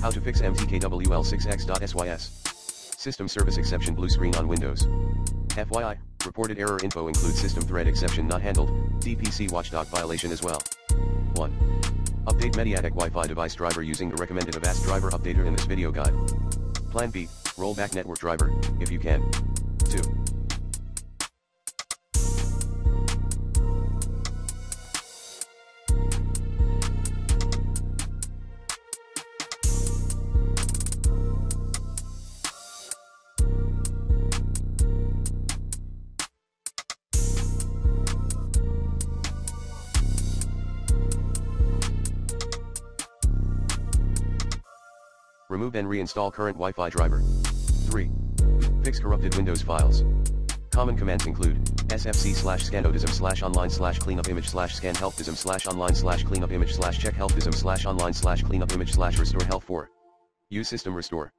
How to fix MTKWL6EX.SYS. System service exception blue screen on Windows. FYI, reported error info includes system thread exception not handled, DPC watchdog violation as well. 1. Update Mediatek Wi-Fi device driver using the recommended Avast driver updater in this video guide. Plan B, roll back network driver, if you can. 2. Remove and reinstall current Wi-Fi driver. 3. Fix corrupted Windows files. Common commands include sfc slash scannow dism slash online slash cleanup image slash scan health dism slash online slash cleanup image slash check health dism slash online slash cleanup image slash restore health 4. Use system restore.